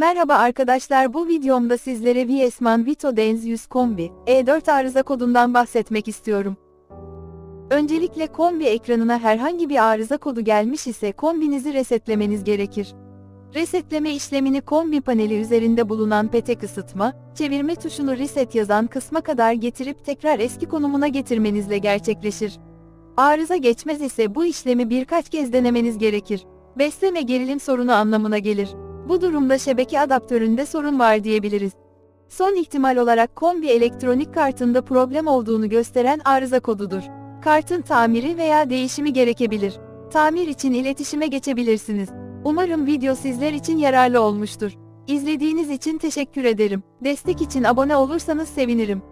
Merhaba arkadaşlar bu videomda sizlere Viesman Vito Dens 100 Kombi E4 arıza kodundan bahsetmek istiyorum. Öncelikle kombi ekranına herhangi bir arıza kodu gelmiş ise kombinizi resetlemeniz gerekir. Resetleme işlemini kombi paneli üzerinde bulunan pete kısıtma, çevirme tuşunu reset yazan kısma kadar getirip tekrar eski konumuna getirmenizle gerçekleşir. Arıza geçmez ise bu işlemi birkaç kez denemeniz gerekir. Besleme gerilim sorunu anlamına gelir. Bu durumda şebeke adaptöründe sorun var diyebiliriz. Son ihtimal olarak kombi elektronik kartında problem olduğunu gösteren arıza kodudur. Kartın tamiri veya değişimi gerekebilir. Tamir için iletişime geçebilirsiniz. Umarım video sizler için yararlı olmuştur. İzlediğiniz için teşekkür ederim. Destek için abone olursanız sevinirim.